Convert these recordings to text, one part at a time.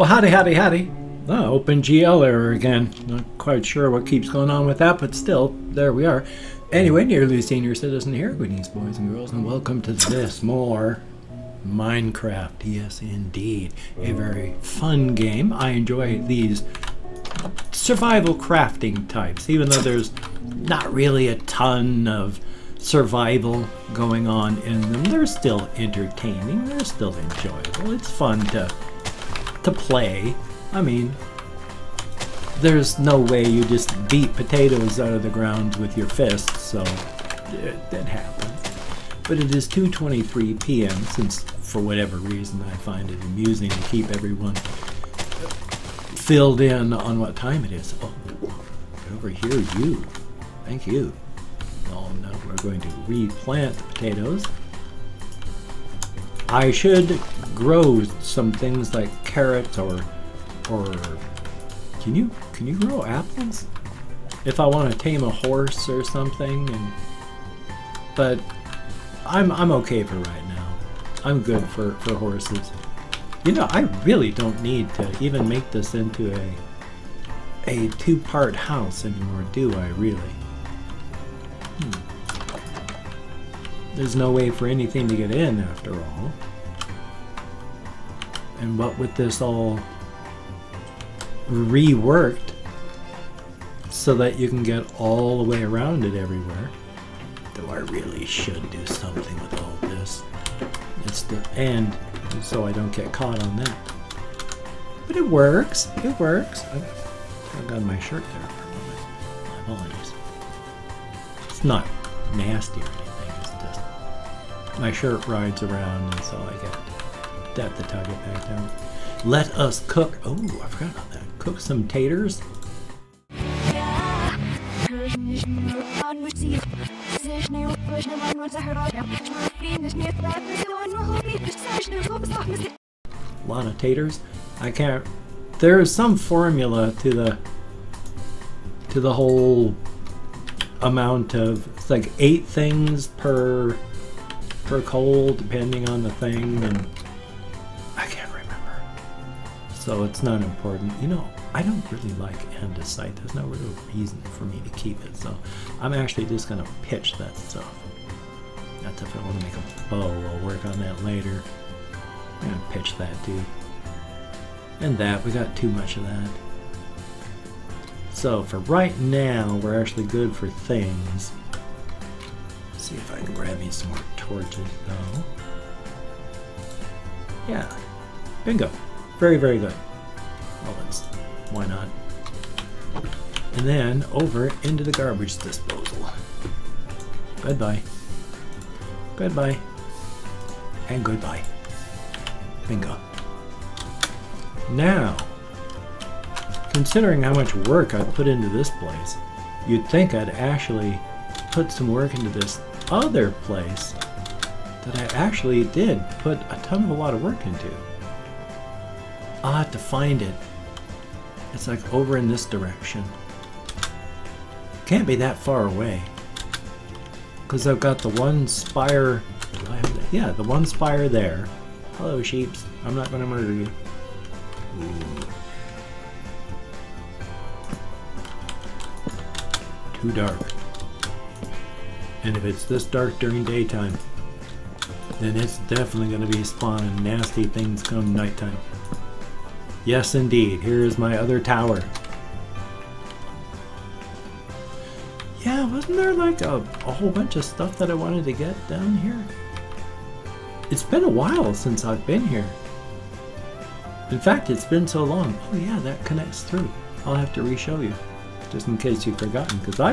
Well, howdy, howdy, howdy. Ah, oh, OpenGL error again. Not quite sure what keeps going on with that, but still, there we are. Anyway, nearly senior citizen here. Greetings, boys and girls, and welcome to this more Minecraft. Yes, indeed. A very fun game. I enjoy these survival crafting types, even though there's not really a ton of survival going on in them. They're still entertaining. They're still enjoyable. It's fun to to play. I mean, there's no way you just beat potatoes out of the ground with your fists, so that happens. But it is 2.23 p.m. since, for whatever reason, I find it amusing to keep everyone filled in on what time it is. Oh, over here, you. Thank you. Oh no, we're going to replant the potatoes. I should grow some things like carrots or or can you can you grow apples? If I want to tame a horse or something and but I'm I'm okay for right now. I'm good for, for horses. You know, I really don't need to even make this into a a two-part house anymore, do I really? Hmm. There's no way for anything to get in after all. And what with this all reworked so that you can get all the way around it everywhere. Though I really should do something with all this. It's the end, so I don't get caught on that. But it works. It works. I, got my shirt there for a moment. My apologies. It's not nasty or anything. My shirt rides around, and so I get that to tug it back down. Let us cook. Oh, I forgot about that. Cook some taters. A lot of taters. I can't. There is some formula to the to the whole amount of it's like eight things per per coal depending on the thing and I can't remember. So it's not important. You know, I don't really like andesite. There's no real reason for me to keep it. So I'm actually just gonna pitch that stuff. That's if I want to make a bow. I'll work on that later. I'm gonna pitch that too. And that, we got too much of that. So for right now, we're actually good for things. See if I can grab me some more torches though. Yeah, bingo. Very, very good. Well, that's, why not? And then over into the garbage disposal. Goodbye. Goodbye. And goodbye. Bingo. Now, considering how much work I put into this place, you'd think I'd actually put some work into this other place that I actually did put a ton of a lot of work into. I'll have to find it. It's like over in this direction. Can't be that far away. Because I've got the one spire... Yeah, the one spire there. Hello, sheeps. I'm not going to murder you. Ooh. Too dark. And if it's this dark during daytime, then it's definitely going to be spawning nasty things come nighttime. Yes, indeed. Here is my other tower. Yeah, wasn't there like a, a whole bunch of stuff that I wanted to get down here? It's been a while since I've been here. In fact, it's been so long. Oh yeah, that connects through. I'll have to re-show you. Just in case you've forgotten, because I,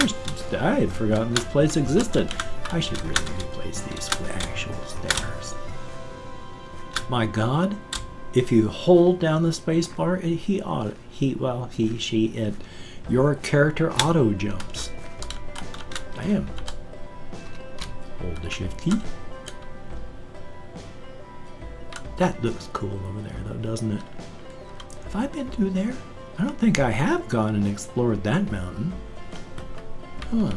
I had forgotten this place existed. I should really replace these with actual stairs. My god, if you hold down the space bar, he auto, he, well, he, she, it, your character auto jumps. Damn. Hold the shift key. That looks cool over there though, doesn't it? Have I been through there? I don't think I have gone and explored that mountain. Huh.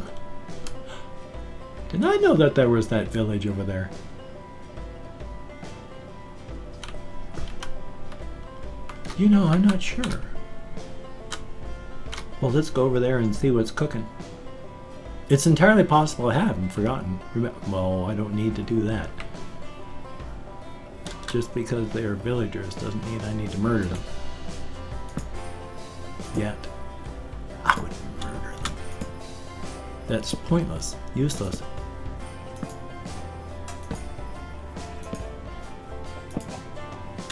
Didn't I know that there was that village over there? You know, I'm not sure. Well, let's go over there and see what's cooking. It's entirely possible I haven't forgotten. Well, I don't need to do that. Just because they are villagers doesn't mean I need to murder them. Yet. I wouldn't murder them. That's pointless. Useless.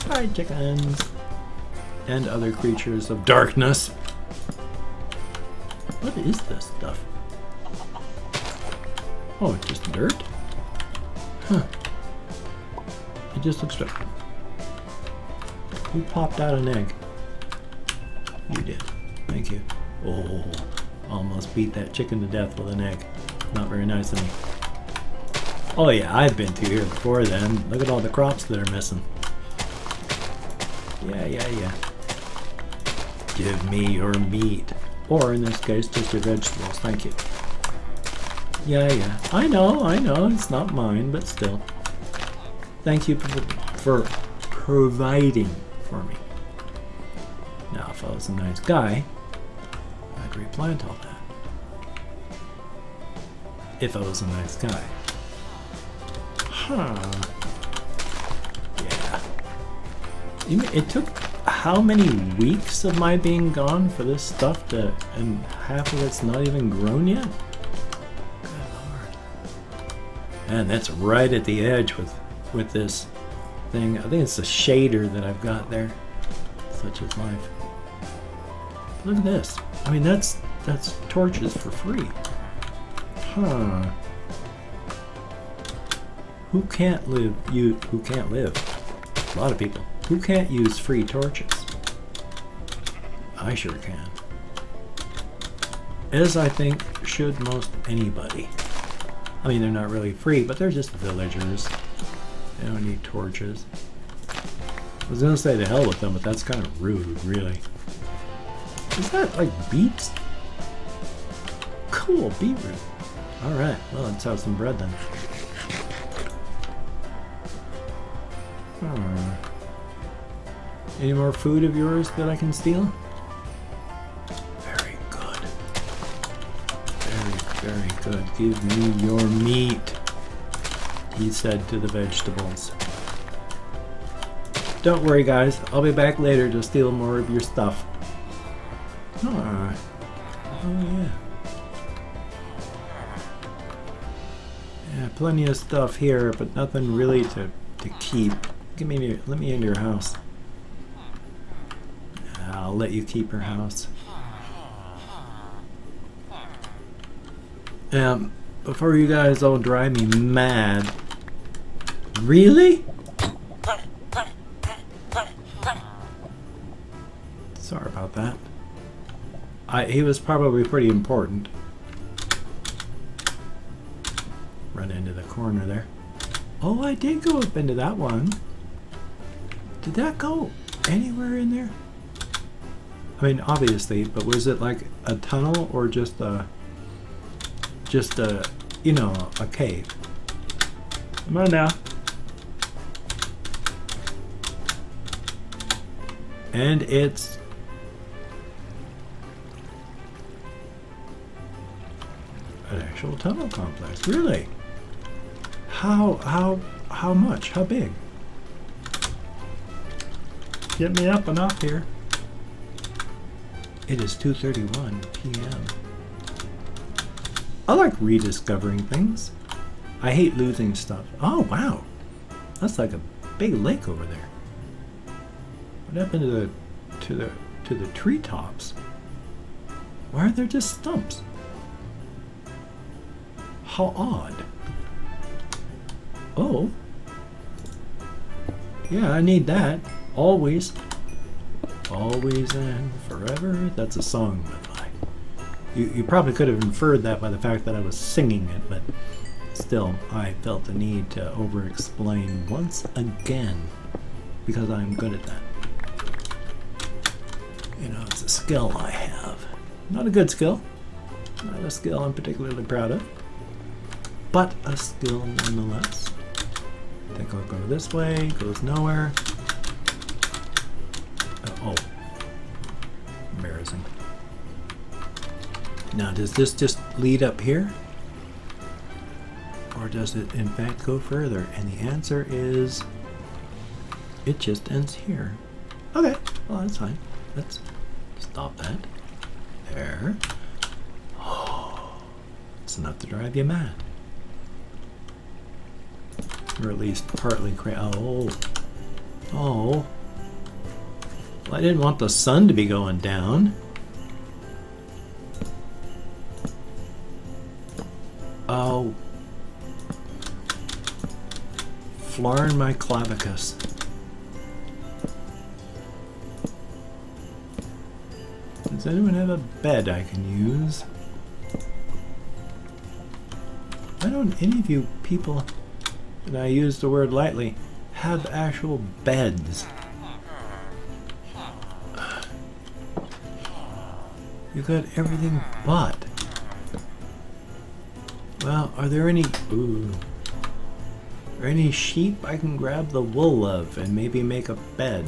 Hi, chickens! And other creatures of darkness. What is this stuff? Oh, it's just dirt? Huh. It just looks like... Who popped out an egg? Beat that chicken to death with an egg. Not very nice of me. Oh yeah, I've been to here before then. Look at all the crops that are missing. Yeah, yeah, yeah. Give me your meat. Or in this case, just your vegetables. Thank you. Yeah, yeah. I know, I know. It's not mine, but still. Thank you for, for providing for me. Now, if I was a nice guy, I'd replant all that. If I was a nice guy. Huh. Yeah. It took how many weeks of my being gone for this stuff to, and half of it's not even grown yet? And that's right at the edge with, with this thing. I think it's a shader that I've got there. Such is life. Look at this. I mean, that's, that's torches for free. Huh. Who can't live, you, who can't live? A lot of people. Who can't use free torches? I sure can. As I think should most anybody. I mean, they're not really free, but they're just villagers. They don't need torches. I was gonna say to hell with them, but that's kind of rude, really. Is that like beets? Cool, beetroot. Alright, well, let's have some bread then. Hmm. Any more food of yours that I can steal? Very good. Very, very good. Give me your meat, he said to the vegetables. Don't worry guys, I'll be back later to steal more of your stuff. Oh, oh yeah. Yeah, plenty of stuff here, but nothing really to, to keep. Give me let me into your house. I'll let you keep your house. Um, before you guys all drive me mad. Really? Sorry about that. I, he was probably pretty important. Corner there. Oh, I did go up into that one. Did that go anywhere in there? I mean, obviously, but was it like a tunnel or just a, just a, you know, a cave? Come on now. And it's an actual tunnel complex. Really? How, how, how much? How big? Get me up and up here. It is 2.31 p.m. I like rediscovering things. I hate losing stuff. Oh, wow. That's like a big lake over there. What happened to the to the to the treetops? Why are there just stumps? How odd. Oh. Yeah, I need that. Always. Always and forever. That's a song, by You, you probably could have inferred that by the fact that I was singing it, but still, I felt the need to over-explain once again because I'm good at that. You know, it's a skill I have. Not a good skill. Not a skill I'm particularly proud of. But a skill nonetheless. That goes over this way, goes nowhere. Uh, oh. Embarrassing. Now, does this just lead up here? Or does it, in fact, go further? And the answer is it just ends here. Okay, well, that's fine. Let's stop that. There. Oh, it's enough to drive you mad. Or at least partly oh. Oh. Well, I didn't want the sun to be going down. Oh. Flarn my clavicus. Does anyone have a bed I can use? Why don't any of you people, and I use the word lightly, have actual beds? You got everything but. Well, are there any... Ooh. Are any sheep I can grab the wool of and maybe make a bed?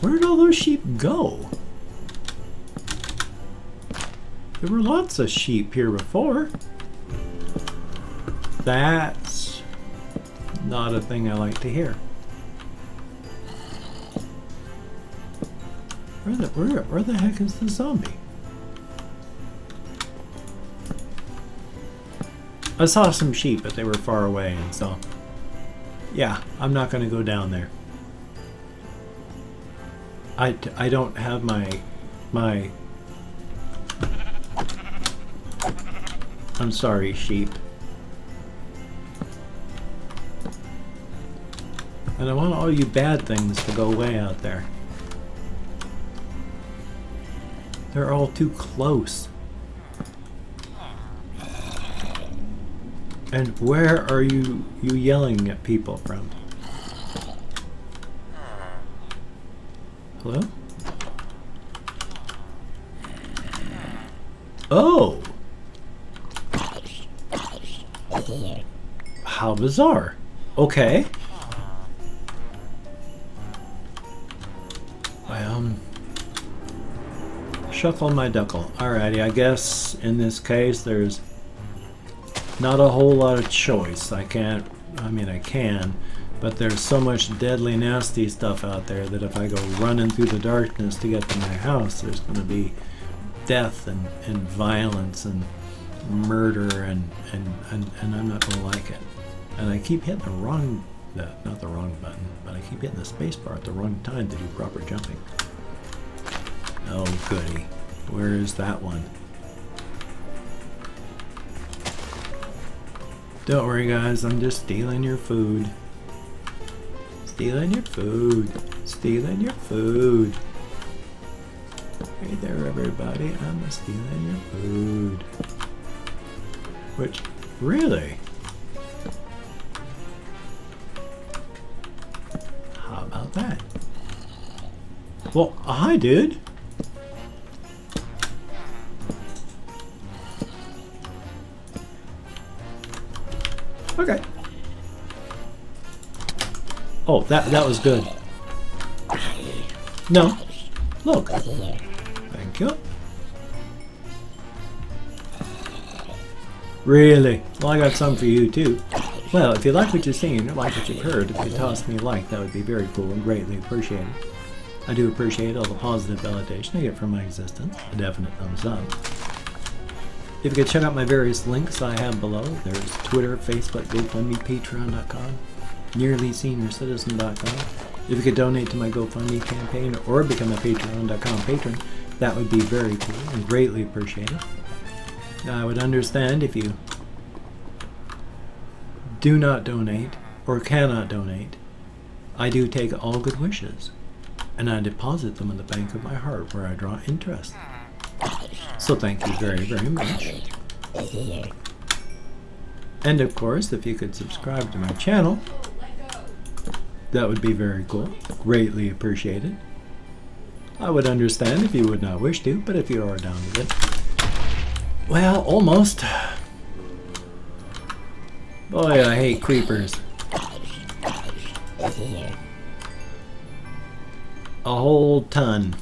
Where did all those sheep go? There were lots of sheep here before. That's not a thing I like to hear. Where the where where the heck is the zombie? I saw some sheep, but they were far away, and so yeah, I'm not going to go down there. I, I don't have my my I'm sorry, sheep. And I want all you bad things to go away out there. They're all too close. And where are you you yelling at people from? Hello? Oh! How bizarre. Okay. I, um, shuffle my duckle. Alrighty, I guess in this case there's not a whole lot of choice. I can't, I mean I can, but there's so much deadly nasty stuff out there that if I go running through the darkness to get to my house, there's going to be death and, and violence and murder and, and, and, and I'm not going to like it. And I keep hitting the wrong, the, not the wrong button, but I keep hitting the space bar at the wrong time to do proper jumping. Oh goody. Where is that one? Don't worry guys, I'm just stealing your food. Stealing your food. Stealing your food. Hey there everybody, I'm stealing your food. Which, really? Well, I did. Okay. Oh, that that was good. No. Look. Thank you. Really? Well, I got some for you too. Well, if you like what you've seen like what you've heard, if you toss me a like, that would be very cool and greatly appreciated. I do appreciate all the positive validation I get from my existence. A definite thumbs up. If you could check out my various links I have below, there's Twitter, Facebook, GoFundMe, Patreon.com, NearlySeniorCitizen.com. If you could donate to my GoFundMe campaign or become a Patreon.com patron, that would be very cool and greatly appreciated. I would understand if you do not donate or cannot donate. I do take all good wishes and I deposit them in the bank of my heart where I draw interest. So thank you very, very much. And of course, if you could subscribe to my channel, that would be very cool. Greatly appreciated. I would understand if you would not wish to, but if you are down with it. Well, almost. Boy, I hate creepers. A whole ton.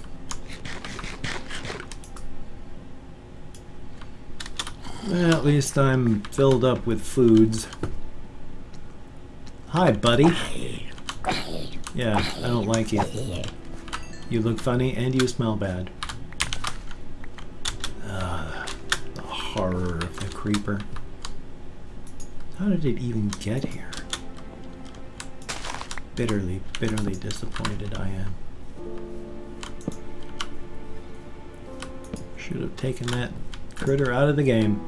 Well, at least I'm filled up with foods. Hi, buddy. Yeah, I don't like you. You look funny and you smell bad. Uh, the horror of the creeper. How did it even get here? Bitterly, bitterly disappointed I am. Should have taken that critter out of the game.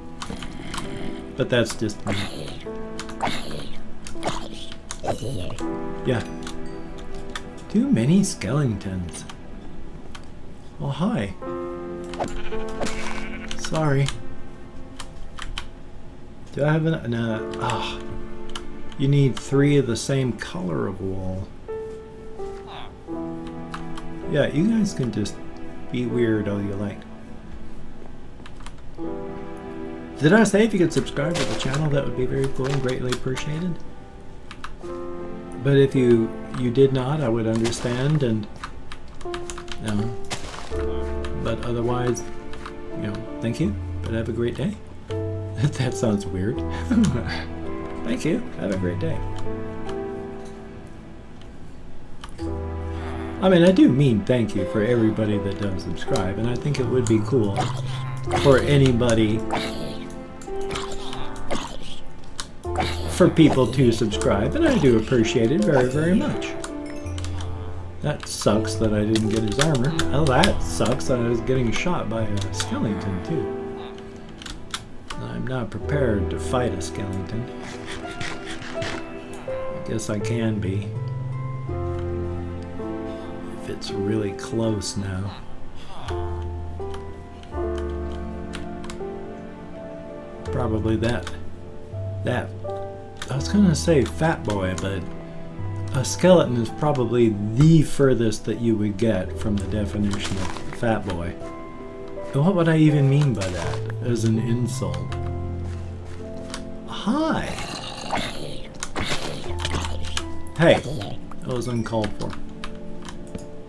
But that's just me. Yeah. Too many skeletons. Oh, hi. Sorry. Do I have an... No. Ah. You need three of the same color of wool. Yeah, you guys can just be weird all you like. Did I say if you could subscribe to the channel, that would be very cool and greatly appreciated? But if you you did not, I would understand and you know, but otherwise, you know, thank you. But have a great day. that sounds weird. thank you. Have a great day. I mean, I do mean thank you for everybody that does subscribe, and I think it would be cool for anybody for people to subscribe, and I do appreciate it very, very much. That sucks that I didn't get his armor. Oh, that sucks that I was getting shot by a skeleton, too. I'm not prepared to fight a skeleton. I guess I can be. If it's really close now. Probably that. That I was gonna say fat boy, but a skeleton is probably the furthest that you would get from the definition of fat boy. What would I even mean by that as an insult? Hi! Hey, that was uncalled for.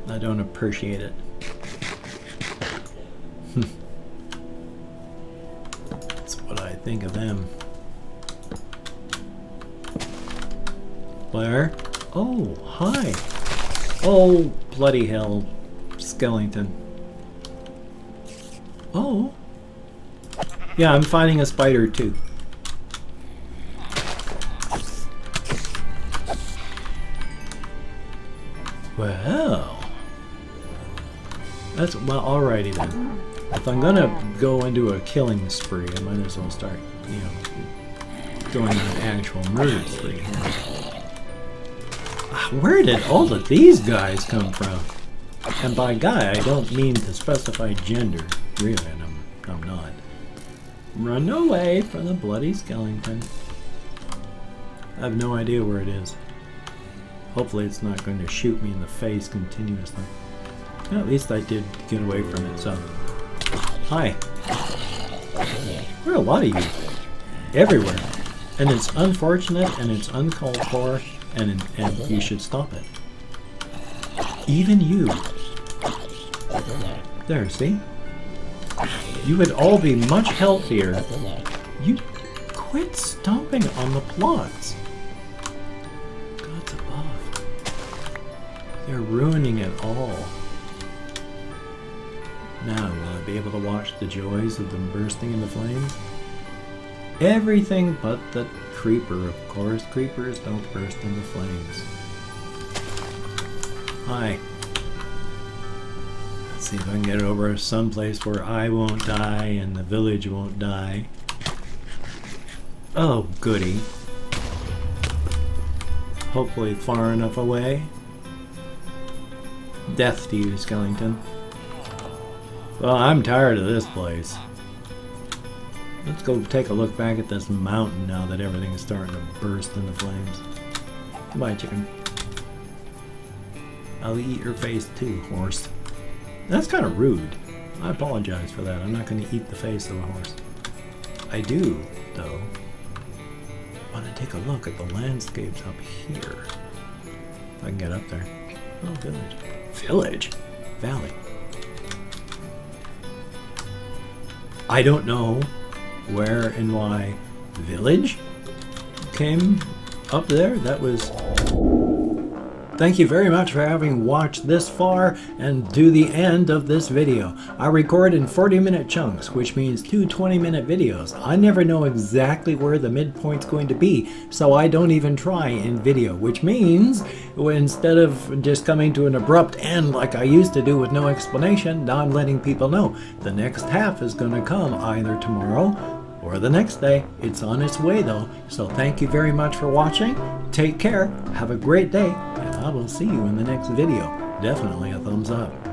I don't appreciate it. That's what I think of them. Blair? Oh, hi. Oh, bloody hell. Skeleton. Oh. Yeah, I'm finding a spider too. Well. That's, well, alrighty then. If I'm gonna go into a killing spree, I might as well start, you know, going on an actual murder spree. Where did all of these guys come from? And by guy, I don't mean to specify gender. Really, I'm, I'm not. Run away from the bloody skeleton. I have no idea where it is. Hopefully it's not going to shoot me in the face continuously. Well, at least I did get away from it, so... Hi. There are a lot of you. Everywhere. And it's unfortunate and it's uncalled for and, and you should stop it. Even you. There, see? You would all be much healthier. You quit stomping on the plots. God's above. They're ruining it all. Now, will I be able to watch the joys of them bursting into flames? Everything but the creeper, of course. Creepers don't burst into flames. Hi. Let's see if I can get over someplace where I won't die and the village won't die. Oh, goody. Hopefully far enough away. Death to you, Skellington. Well, I'm tired of this place. Let's go take a look back at this mountain now that everything is starting to burst into flames. Goodbye, chicken. I'll eat your face too, horse. That's kind of rude. I apologize for that. I'm not going to eat the face of a horse. I do, though, want to take a look at the landscapes up here. If I can get up there. Oh, good. Village? Valley. I don't know where and why village came up there. That was Thank you very much for having watched this far and to the end of this video. I record in 40 minute chunks, which means two 20 minute videos. I never know exactly where the midpoint's going to be, so I don't even try in video, which means instead of just coming to an abrupt end like I used to do with no explanation, now I'm letting people know the next half is going to come either tomorrow or the next day. It's on its way though. So thank you very much for watching. Take care. Have a great day. And I will see you in the next video. Definitely a thumbs up.